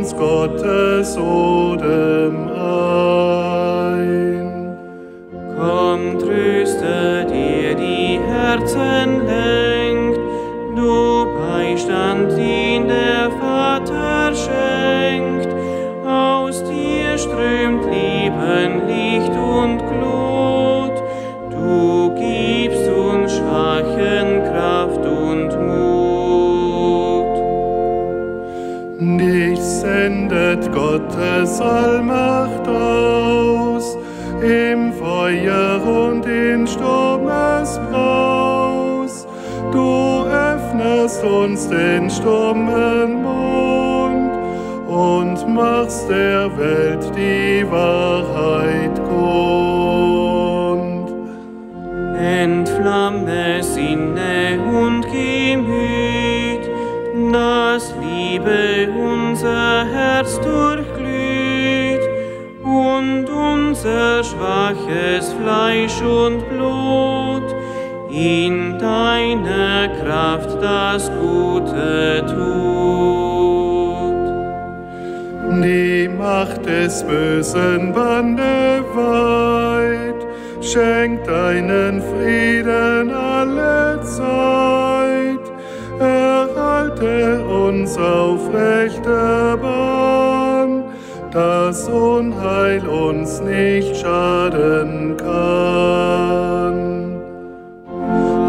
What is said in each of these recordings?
uns Gottes Odem ein. Komm, tröste dir die Herzen Allmacht aus, im Feuer und in Sturmesbraus. Du öffnest uns den stummen Mund und machst der Welt die Wahrheit schwaches Fleisch und Blut in deiner Kraft das Gute tut. Die Macht des bösen Bande weit, schenkt deinen Frieden alle Zeit. Erhalte uns auf rechter Bahn, dass Unheil uns nicht schaden kann.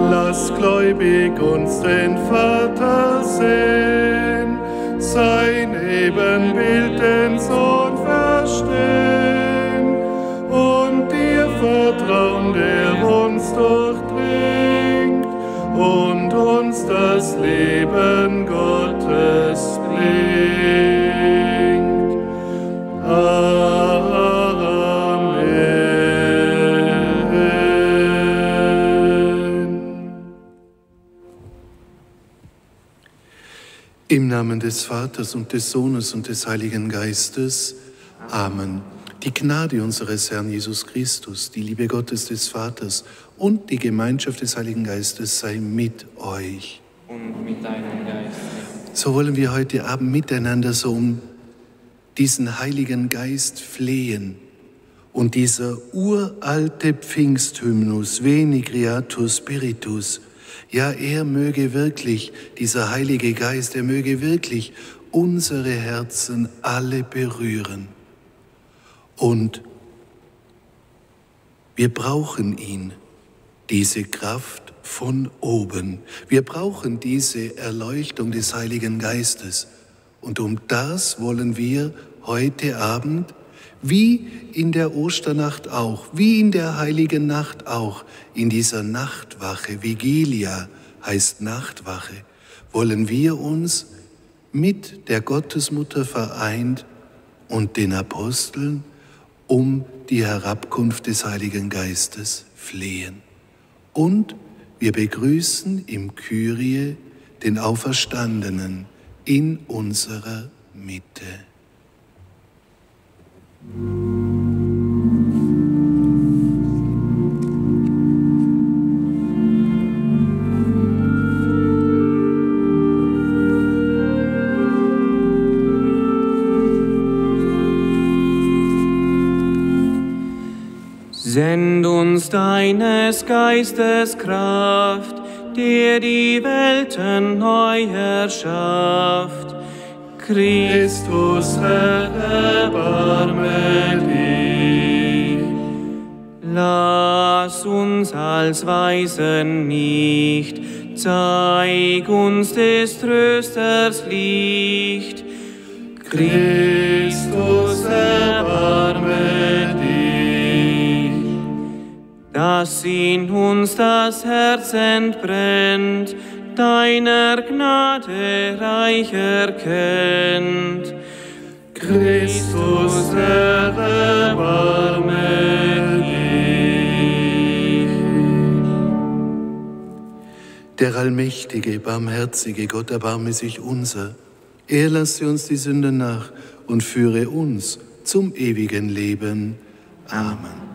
Lass gläubig uns den Vater sehen, sein Ebenbild den Sohn verstehen und dir vertrauen, der uns durchdringt und uns das Leben Namen des Vaters und des Sohnes und des Heiligen Geistes. Amen. Die Gnade unseres Herrn Jesus Christus, die Liebe Gottes des Vaters und die Gemeinschaft des Heiligen Geistes sei mit euch. Und mit deinem Geist. So wollen wir heute Abend miteinander so um diesen Heiligen Geist flehen. Und dieser uralte Pfingsthymnus, Veni Creator Spiritus, ja, er möge wirklich, dieser Heilige Geist, er möge wirklich unsere Herzen alle berühren. Und wir brauchen ihn, diese Kraft von oben. Wir brauchen diese Erleuchtung des Heiligen Geistes. Und um das wollen wir heute Abend, wie in der Osternacht auch, wie in der heiligen Nacht auch, in dieser Nachtwache, Vigilia heißt Nachtwache, wollen wir uns mit der Gottesmutter vereint und den Aposteln um die Herabkunft des Heiligen Geistes flehen. Und wir begrüßen im Kyrie den Auferstandenen in unserer Mitte. Send uns deines Geistes Kraft, der die Welten neu erschafft. Christ, Christus, erbarme dich. lass uns als Weisen nicht, zeig uns des Trösters Licht. Christus, erbarme dich. dass in uns das Herz entbrennt, deiner Gnade reich erkennt. Christus, erbarme dich. Der allmächtige, barmherzige Gott erbarme sich unser. Er lasse uns die Sünden nach und führe uns zum ewigen Leben. Amen.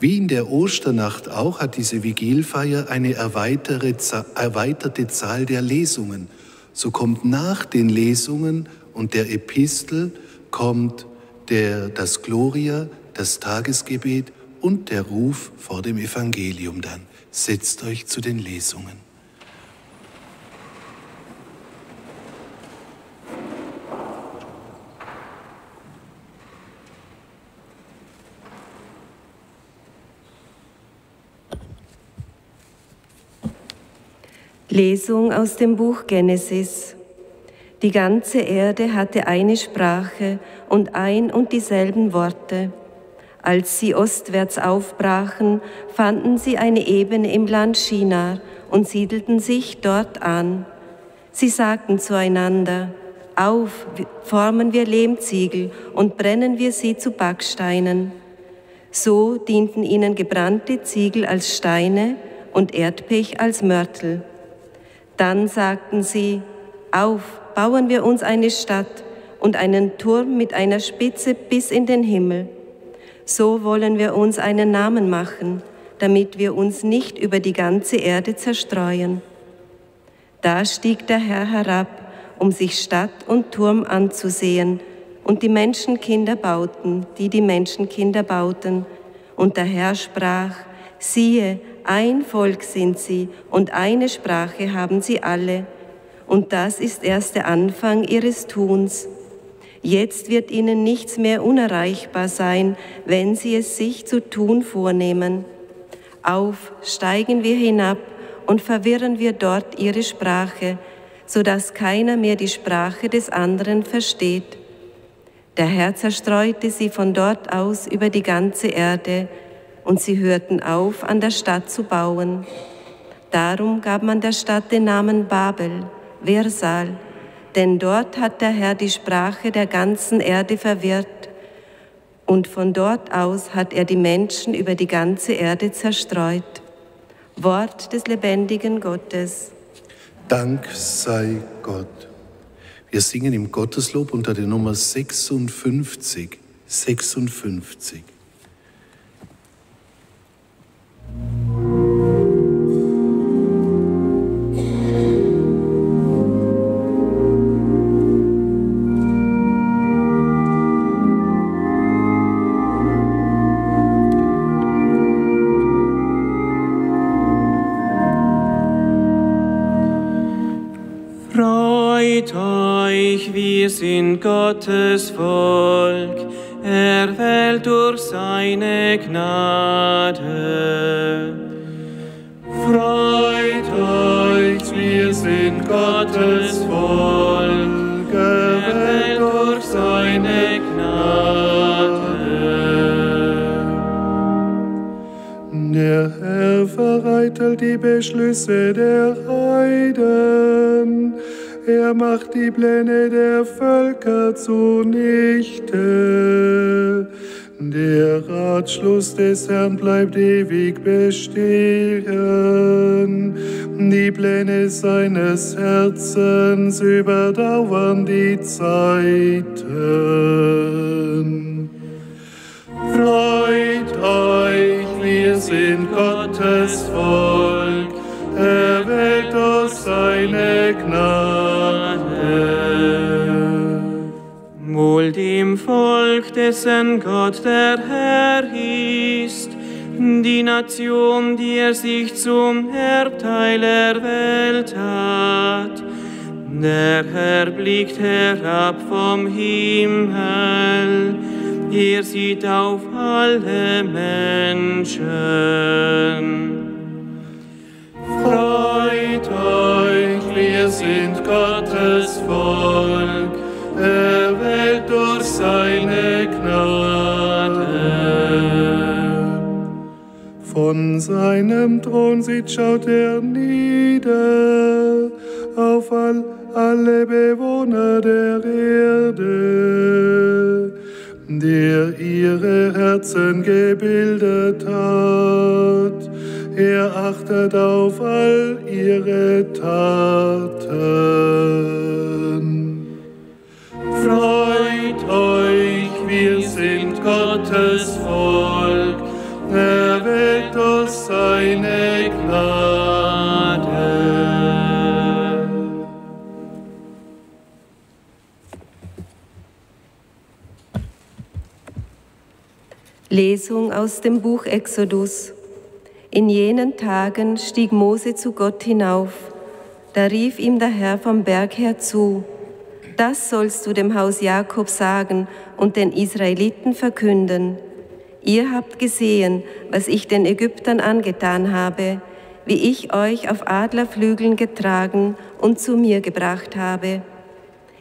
Wie in der Osternacht auch hat diese Vigilfeier eine erweiterte Zahl der Lesungen. So kommt nach den Lesungen und der Epistel kommt der, das Gloria, das Tagesgebet und der Ruf vor dem Evangelium dann. Setzt euch zu den Lesungen. Lesung aus dem Buch Genesis. Die ganze Erde hatte eine Sprache und ein und dieselben Worte. Als sie ostwärts aufbrachen, fanden sie eine Ebene im Land Shinar und siedelten sich dort an. Sie sagten zueinander, auf, formen wir Lehmziegel und brennen wir sie zu Backsteinen. So dienten ihnen gebrannte Ziegel als Steine und Erdpech als Mörtel. Dann sagten sie, auf, bauen wir uns eine Stadt und einen Turm mit einer Spitze bis in den Himmel. So wollen wir uns einen Namen machen, damit wir uns nicht über die ganze Erde zerstreuen. Da stieg der Herr herab, um sich Stadt und Turm anzusehen, und die Menschenkinder bauten, die die Menschenkinder bauten. Und der Herr sprach, siehe, ein Volk sind sie und eine Sprache haben sie alle. Und das ist erst der Anfang ihres Tuns. Jetzt wird ihnen nichts mehr unerreichbar sein, wenn sie es sich zu tun vornehmen. Auf, steigen wir hinab und verwirren wir dort ihre Sprache, so dass keiner mehr die Sprache des anderen versteht. Der Herr zerstreute sie von dort aus über die ganze Erde, und sie hörten auf, an der Stadt zu bauen. Darum gab man der Stadt den Namen Babel, Versal, denn dort hat der Herr die Sprache der ganzen Erde verwirrt, und von dort aus hat er die Menschen über die ganze Erde zerstreut. Wort des lebendigen Gottes. Dank sei Gott. Wir singen im Gotteslob unter der Nummer 56. 56. Freut euch, wir sind Gottes Volk erwählt durch seine Gnade. Freut euch, wir sind Gottes Volk, erwählt durch seine Gnade. Der Herr vereitelt die Beschlüsse der Heiden er macht die Pläne der Völker zunichte. Der Ratschluss des Herrn bleibt ewig bestehen. Die Pläne seines Herzens überdauern die Zeiten. Freut euch, wir sind Gottes Volk, erwählt durch seine Gnade. Wohl dem Volk, dessen Gott der Herr ist, die Nation, die er sich zum Erbteil erwählt hat. Der Herr blickt herab vom Himmel, er sieht auf alle Menschen. Von seinem Thron sieht, schaut er nieder auf all, alle Bewohner der Erde, der ihre Herzen gebildet hat. Er achtet auf all ihre Taten. Freut euch, wir sind Gottes Lesung aus dem Buch Exodus. In jenen Tagen stieg Mose zu Gott hinauf. Da rief ihm der Herr vom Berg her zu. Das sollst du dem Haus Jakob sagen und den Israeliten verkünden. Ihr habt gesehen, was ich den Ägyptern angetan habe, wie ich euch auf Adlerflügeln getragen und zu mir gebracht habe.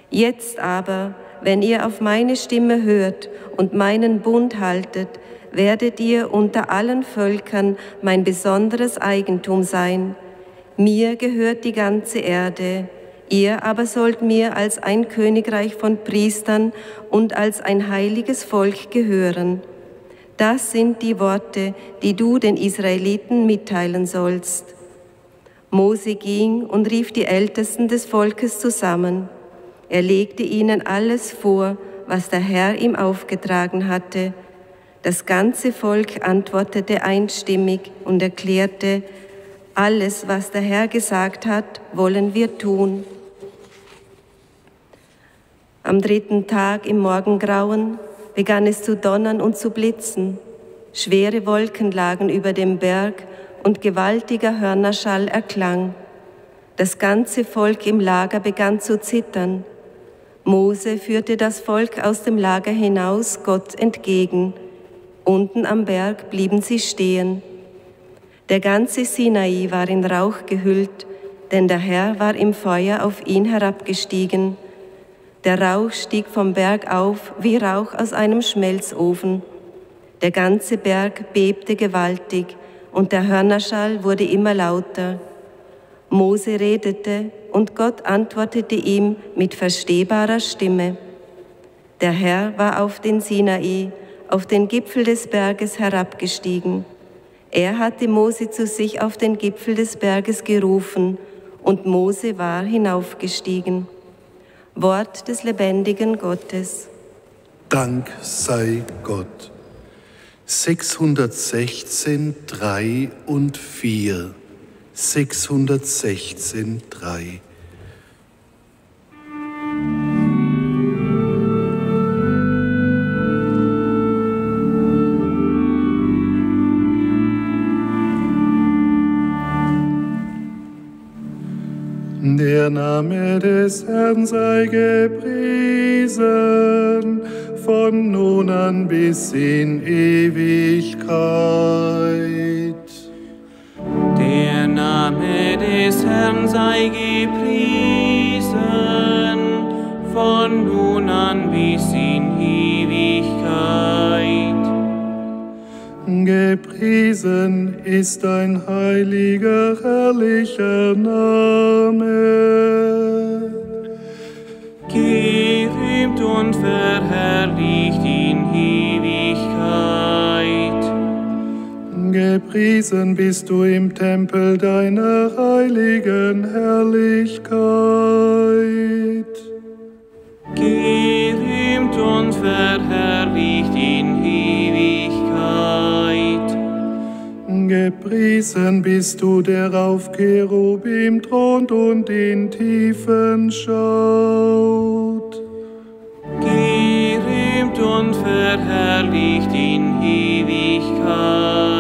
Jetzt aber, wenn ihr auf meine Stimme hört und meinen Bund haltet, werdet ihr unter allen Völkern mein besonderes Eigentum sein. Mir gehört die ganze Erde, ihr aber sollt mir als ein Königreich von Priestern und als ein heiliges Volk gehören. Das sind die Worte, die du den Israeliten mitteilen sollst. Mose ging und rief die Ältesten des Volkes zusammen. Er legte ihnen alles vor, was der Herr ihm aufgetragen hatte. Das ganze Volk antwortete einstimmig und erklärte, alles, was der Herr gesagt hat, wollen wir tun. Am dritten Tag im Morgengrauen begann es zu donnern und zu blitzen. Schwere Wolken lagen über dem Berg und gewaltiger Hörnerschall erklang. Das ganze Volk im Lager begann zu zittern. Mose führte das Volk aus dem Lager hinaus Gott entgegen. Unten am Berg blieben sie stehen. Der ganze Sinai war in Rauch gehüllt, denn der Herr war im Feuer auf ihn herabgestiegen. Der Rauch stieg vom Berg auf wie Rauch aus einem Schmelzofen. Der ganze Berg bebte gewaltig und der Hörnerschall wurde immer lauter. Mose redete und Gott antwortete ihm mit verstehbarer Stimme. Der Herr war auf den Sinai, auf den Gipfel des Berges herabgestiegen. Er hatte Mose zu sich auf den Gipfel des Berges gerufen und Mose war hinaufgestiegen. Wort des lebendigen Gottes. Dank sei Gott. 616, 3 und 4. 616, 3. Der Name des Herrn sei gepriesen, von nun an bis in Ewigkeit. Der Name des Herrn sei gepriesen, von nun an bis in Ewigkeit. Gepriesen ist ein heiliger, herrlicher Name. Gerühmt und verherrlicht Gepriesen bist du im Tempel deiner heiligen Herrlichkeit. Gerühmt und verherrlicht in Ewigkeit. Gepriesen bist du, der auf Cherubim thront und in Tiefen schaut. Gerühmt und verherrlicht in Ewigkeit.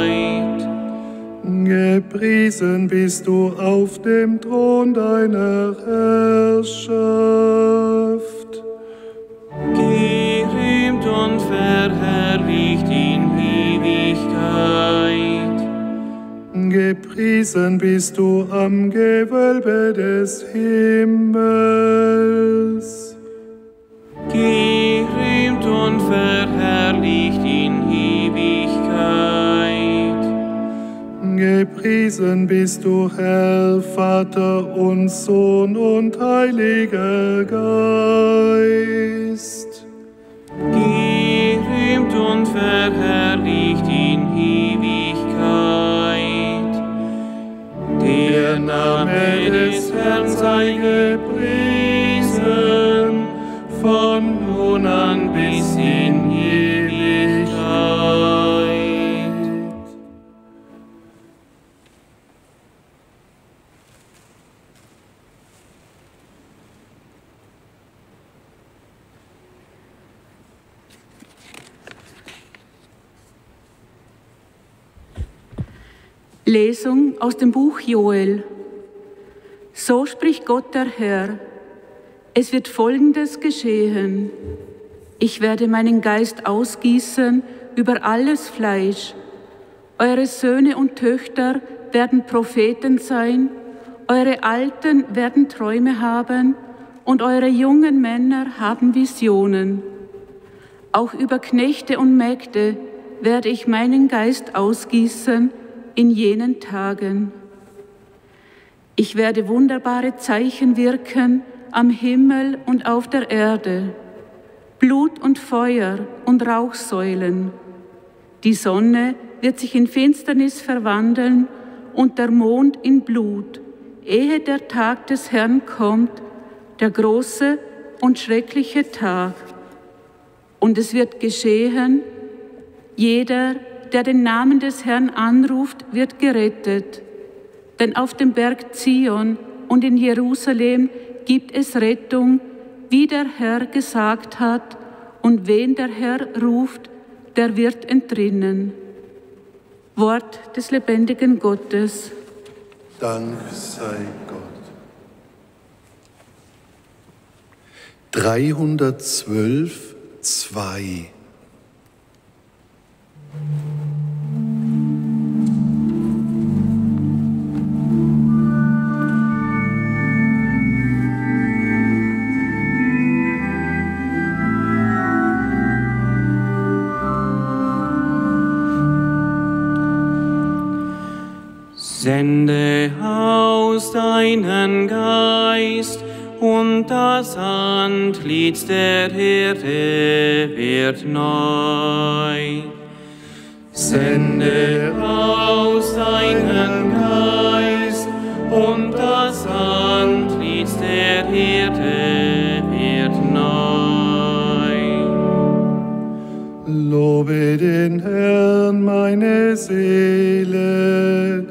Gepriesen bist du auf dem Thron deiner Herrschaft. Gerühmt und verherrlicht in Ewigkeit. Gepriesen bist du am Gewölbe des Himmels. Gerühmt und verherrlicht Gepriesen bist du, Herr, Vater und Sohn und Heiliger Geist. Gerühmt und verherrlicht in Ewigkeit. Der Name des Herrn sei gepriesen, von nun an bis in Lesung aus dem Buch Joel. So spricht Gott der Herr. Es wird Folgendes geschehen. Ich werde meinen Geist ausgießen über alles Fleisch. Eure Söhne und Töchter werden Propheten sein, eure Alten werden Träume haben und eure jungen Männer haben Visionen. Auch über Knechte und Mägde werde ich meinen Geist ausgießen in jenen Tagen. Ich werde wunderbare Zeichen wirken am Himmel und auf der Erde, Blut und Feuer und Rauchsäulen. Die Sonne wird sich in Finsternis verwandeln und der Mond in Blut, ehe der Tag des Herrn kommt, der große und schreckliche Tag. Und es wird geschehen, jeder, der den Namen des Herrn anruft, wird gerettet. Denn auf dem Berg Zion und in Jerusalem gibt es Rettung, wie der Herr gesagt hat, und wen der Herr ruft, der wird entrinnen. Wort des lebendigen Gottes. Dank sei Gott. 312, 2. Sende aus deinen Geist, und das Antlitz der Erde wird neu. Sende aus deinen Geist, und das Antlitz der Erde wird neu. Lobe den Herrn, meine Seele,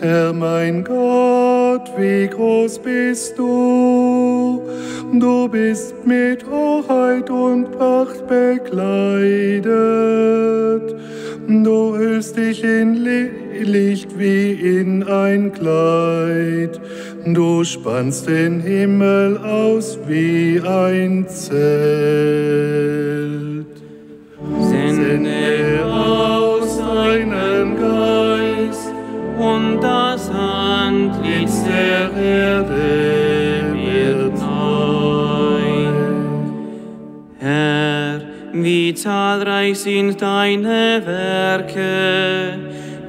Herr mein Gott, wie groß bist du? Du bist mit Hoheit und Pracht bekleidet. Du hüllst dich in Licht wie in ein Kleid. Du spannst den Himmel aus wie ein Zelt. Sende aus deinen Geist und das Antlitz der Erde wie zahlreich sind deine Werke,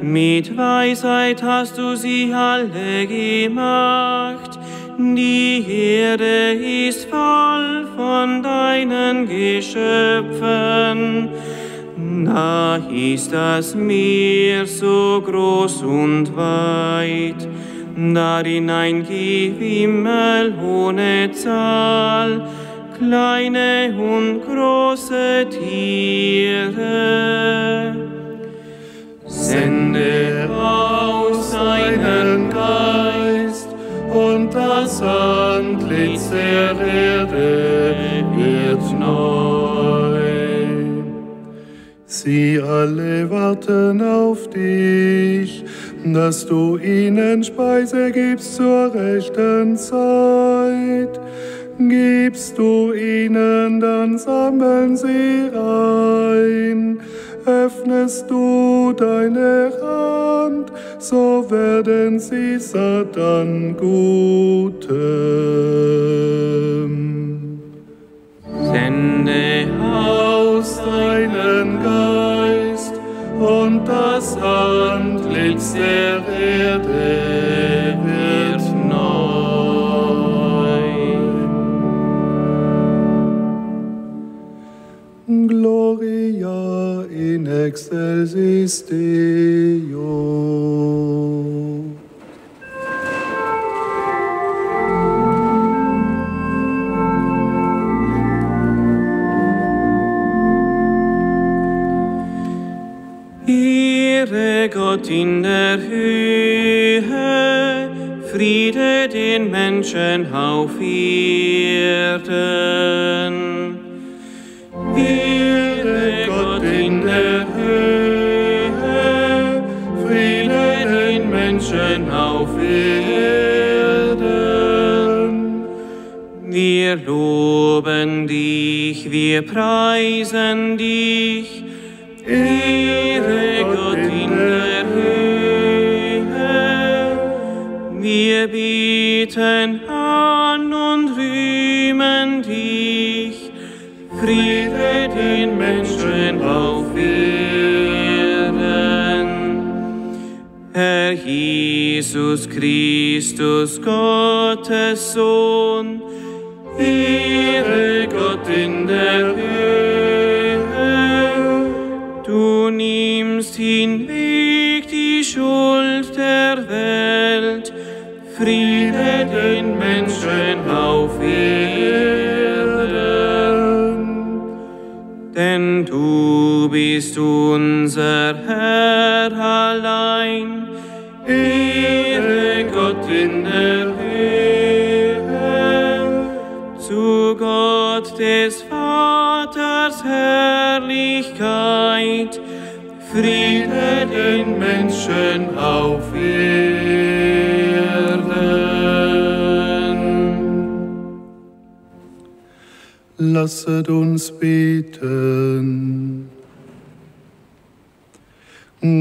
mit Weisheit hast du sie alle gemacht. Die Erde ist voll von deinen Geschöpfen. Da ist das Meer so groß und weit, darin ein Gewimmel ohne Zahl, kleine und große Tiere. Sende aus deinen Geist, und das Antlitz der Erde wird neu. Sie alle warten auf dich, dass du ihnen Speise gibst zur rechten Zeit. Gibst du ihnen, dann sammeln sie ein. Öffnest du deine Hand, so werden sie satt an Gutem. Sende aus deinen Geist und das Antlitz der Erde Gloria in excelsis Deo. Ehre Gott in der Höhe, Friede den Menschen auf Erden. Wir preisen dich, Ehre Gott in der Höhe. Wir bieten an und rühmen dich, Friede den Menschen auf Erden. Herr Jesus Christus, Gottes Sohn, Du nimmst hinweg die Schuld der Welt, Friede den Menschen auf Erden. Denn du bist unser Herr allein, Ehre Gott in der Höhe, zu Gott des Vaters Herrlichkeit, Friede den Menschen auf Erden. Lasset uns beten.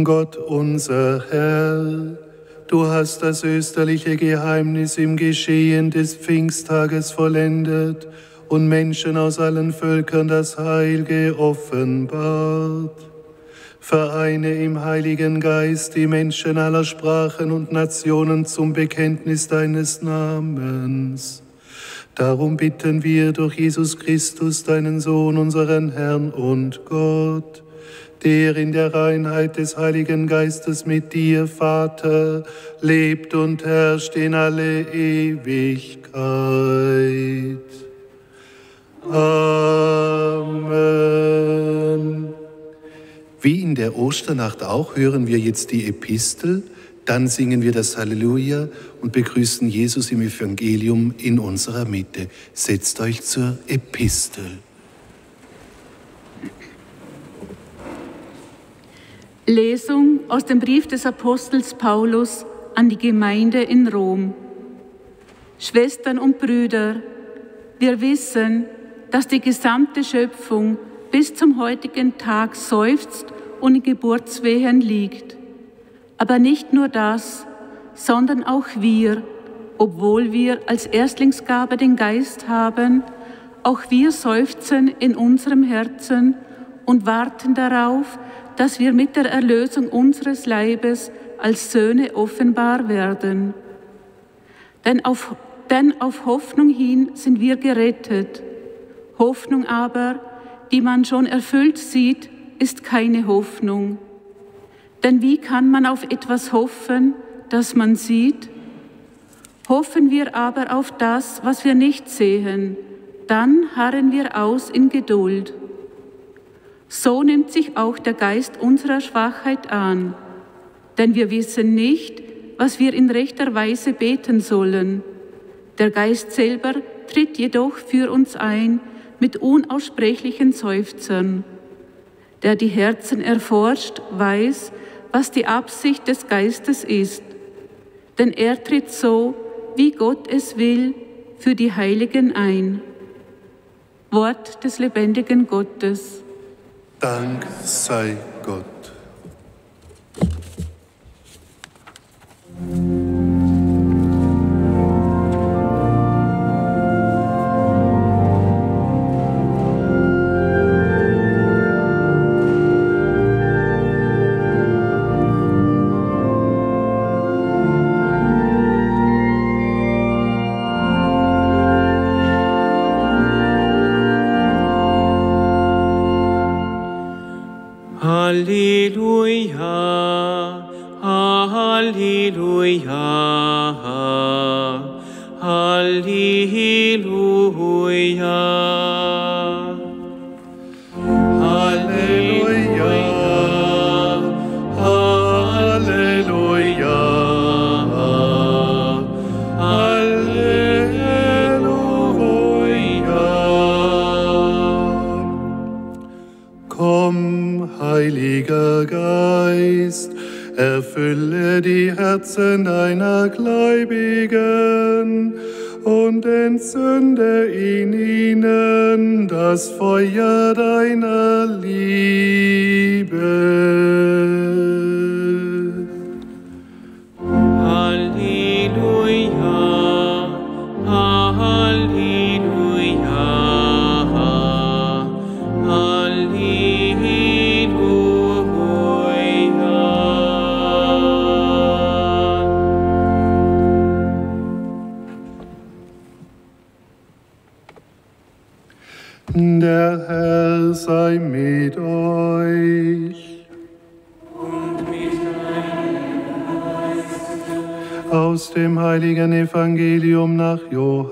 Gott unser Herr, du hast das österliche Geheimnis im Geschehen des Pfingsttages vollendet und Menschen aus allen Völkern das Heil geoffenbart. Vereine im Heiligen Geist die Menschen aller Sprachen und Nationen zum Bekenntnis deines Namens. Darum bitten wir durch Jesus Christus, deinen Sohn, unseren Herrn und Gott, der in der Reinheit des Heiligen Geistes mit dir, Vater, lebt und herrscht in alle Ewigkeit. Amen. Wie in der Osternacht auch hören wir jetzt die Epistel, dann singen wir das Halleluja und begrüßen Jesus im Evangelium in unserer Mitte. Setzt euch zur Epistel. Lesung aus dem Brief des Apostels Paulus an die Gemeinde in Rom. Schwestern und Brüder, wir wissen, dass die gesamte Schöpfung bis zum heutigen Tag seufzt und in Geburtswehen liegt. Aber nicht nur das, sondern auch wir, obwohl wir als Erstlingsgabe den Geist haben, auch wir seufzen in unserem Herzen und warten darauf, dass wir mit der Erlösung unseres Leibes als Söhne offenbar werden. Denn auf, denn auf Hoffnung hin sind wir gerettet. Hoffnung aber, die man schon erfüllt sieht, ist keine Hoffnung. Denn wie kann man auf etwas hoffen, das man sieht? Hoffen wir aber auf das, was wir nicht sehen, dann harren wir aus in Geduld. So nimmt sich auch der Geist unserer Schwachheit an, denn wir wissen nicht, was wir in rechter Weise beten sollen. Der Geist selber tritt jedoch für uns ein mit unaussprechlichen Seufzern. Der die Herzen erforscht, weiß, was die Absicht des Geistes ist, denn er tritt so, wie Gott es will, für die Heiligen ein. Wort des lebendigen Gottes. Dank sei Gott. Heiliger Geist, erfülle die Herzen Herzen deiner Gläubigen und entzünde in ihnen das Feuer deiner Liebe. Sei mit euch. Aus dem heiligen Evangelium nach Johannes.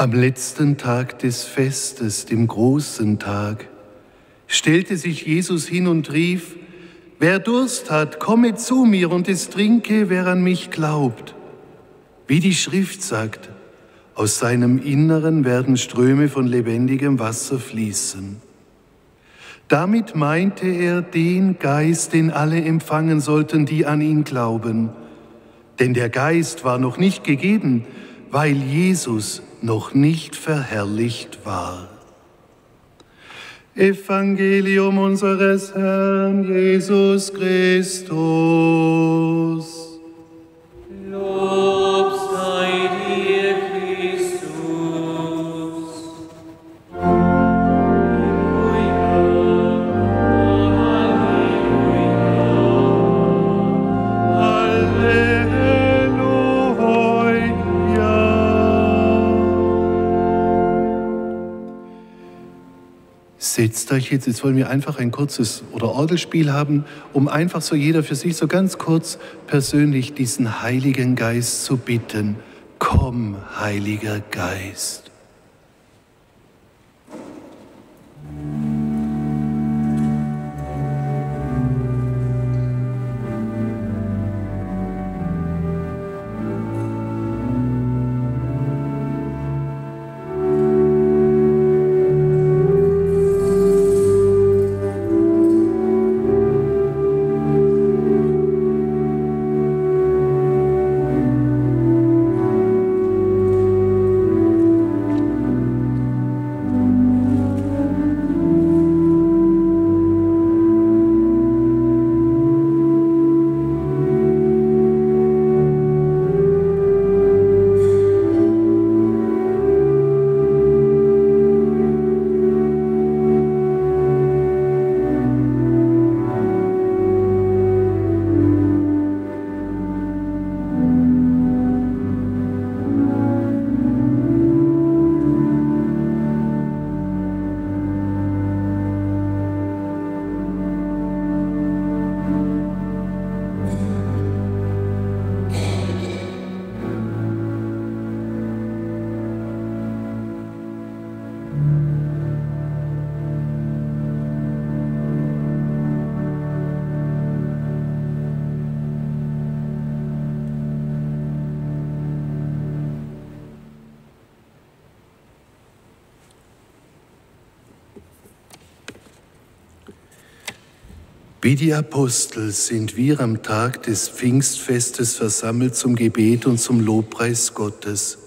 Am letzten Tag des Festes, dem großen Tag, stellte sich Jesus hin und rief, Wer Durst hat, komme zu mir und es trinke, wer an mich glaubt. Wie die Schrift sagt, aus seinem Inneren werden Ströme von lebendigem Wasser fließen. Damit meinte er den Geist, den alle empfangen sollten, die an ihn glauben. Denn der Geist war noch nicht gegeben, weil Jesus noch nicht verherrlicht war. Evangelium unseres Herrn Jesus Christus. Setzt euch jetzt, jetzt wollen wir einfach ein kurzes oder Orgelspiel haben, um einfach so jeder für sich so ganz kurz persönlich diesen Heiligen Geist zu bitten. Komm, Heiliger Geist. Wie die Apostel sind wir am Tag des Pfingstfestes versammelt zum Gebet und zum Lobpreis Gottes.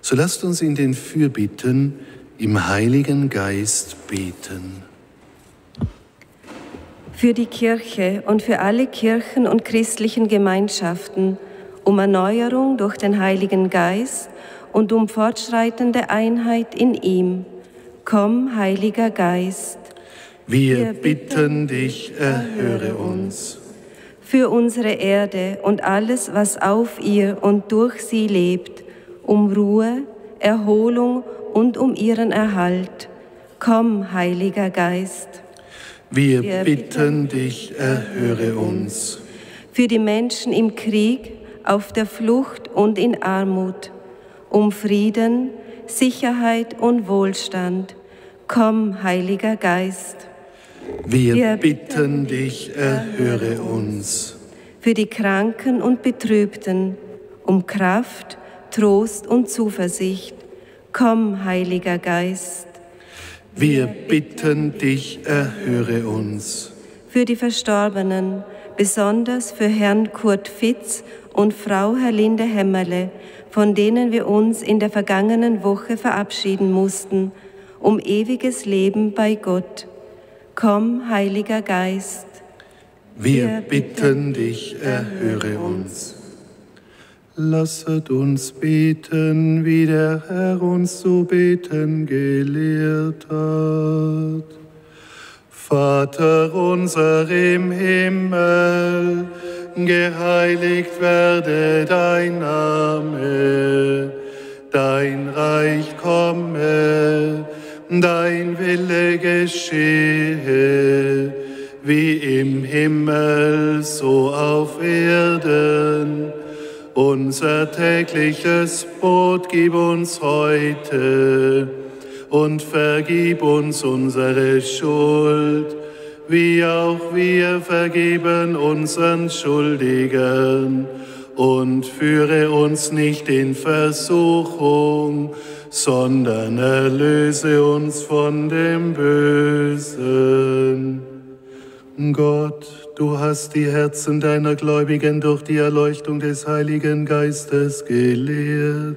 So lasst uns in den Fürbitten im Heiligen Geist beten. Für die Kirche und für alle Kirchen und christlichen Gemeinschaften um Erneuerung durch den Heiligen Geist und um fortschreitende Einheit in ihm. Komm, Heiliger Geist. Wir bitten dich, erhöre uns. Für unsere Erde und alles, was auf ihr und durch sie lebt, um Ruhe, Erholung und um ihren Erhalt. Komm, Heiliger Geist. Wir, Wir bitten dich, erhöre uns. Für die Menschen im Krieg, auf der Flucht und in Armut, um Frieden, Sicherheit und Wohlstand. Komm, Heiliger Geist. Wir, Wir bitten dich, erhöre uns. Für die Kranken und Betrübten, um Kraft, Trost und Zuversicht. Komm, Heiliger Geist. Wir bitten dich, erhöre uns. Für die Verstorbenen, besonders für Herrn Kurt Fitz und Frau Herlinde Hämmerle, von denen wir uns in der vergangenen Woche verabschieden mussten, um ewiges Leben bei Gott. Komm, Heiliger Geist. Wir bitten dich, erhöre uns. Lasset uns beten, wie der Herr uns zu beten gelehrt hat. Vater unser im Himmel, geheiligt werde dein Name, dein Reich komme, dein Wille geschehe, wie im Himmel so auf Erden. Unser tägliches Brot gib uns heute und vergib uns unsere Schuld, wie auch wir vergeben unseren Schuldigen. Und führe uns nicht in Versuchung, sondern erlöse uns von dem Bösen. Gott, Du hast die Herzen deiner Gläubigen durch die Erleuchtung des Heiligen Geistes gelehrt.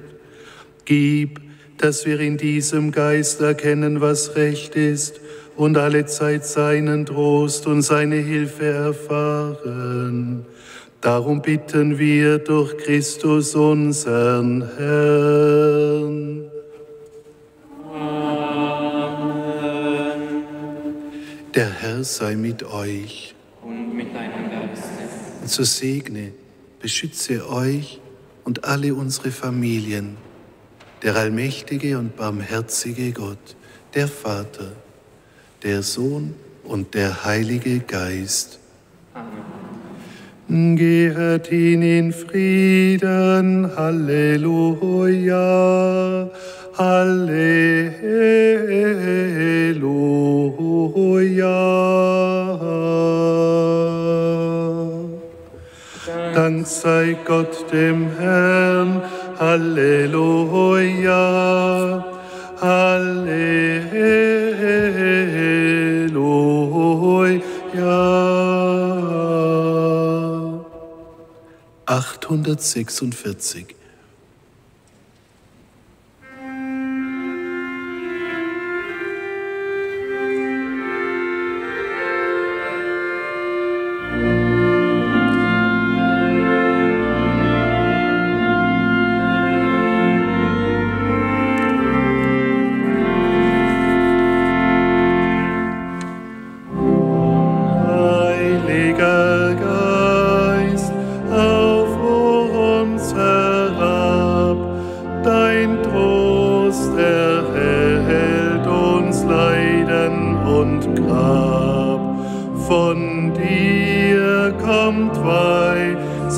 Gib, dass wir in diesem Geist erkennen, was recht ist und alle Zeit seinen Trost und seine Hilfe erfahren. Darum bitten wir durch Christus unseren Herrn. Herr sei mit euch mit deinem Geiste. Und so segne, beschütze euch und alle unsere Familien, der allmächtige und barmherzige Gott, der Vater, der Sohn und der Heilige Geist. Amen. Gehet ihn in Frieden, Halleluja, Halleluja. Dank sei Gott dem Herrn. Halleluja. Halleluja. 846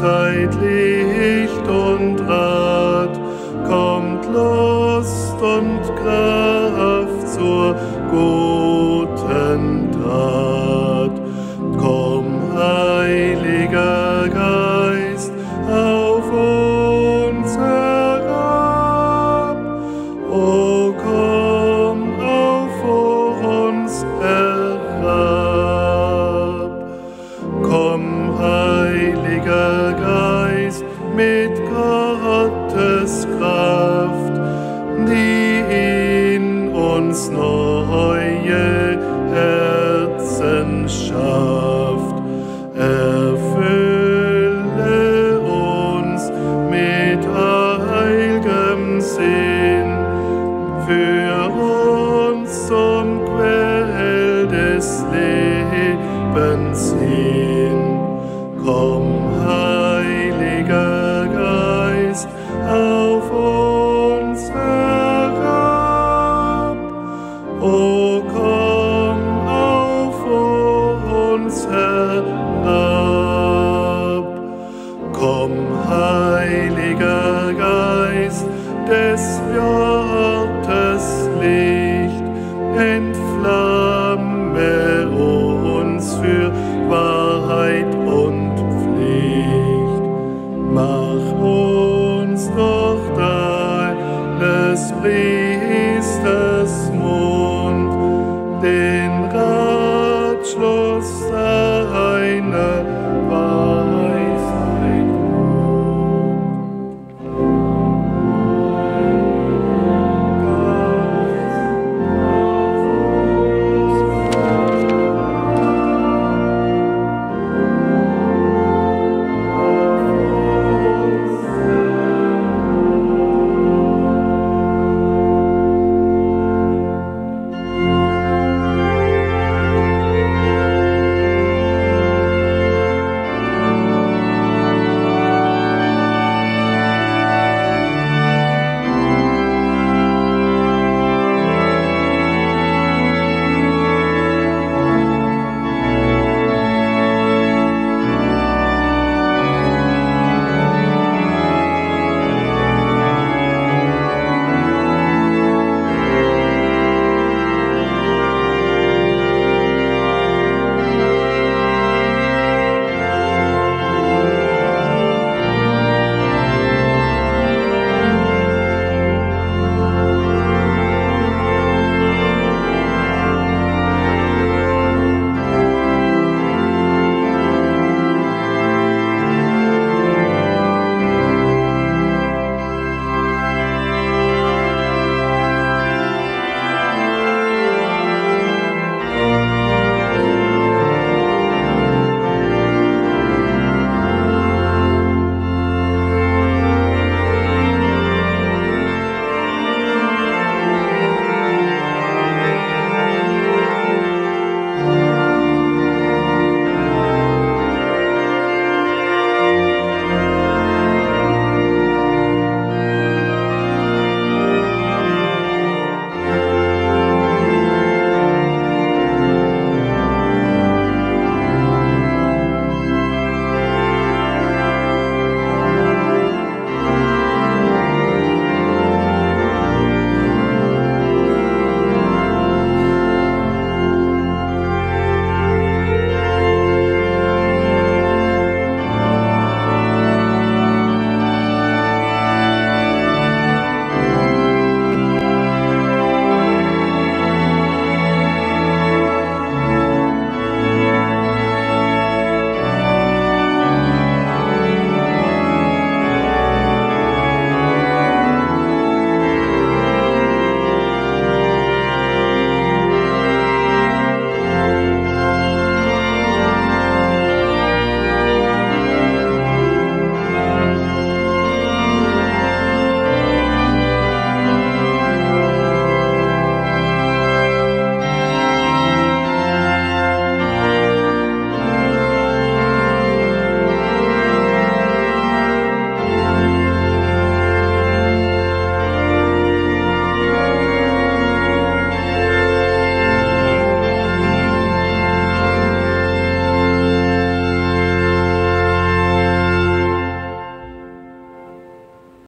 Zeit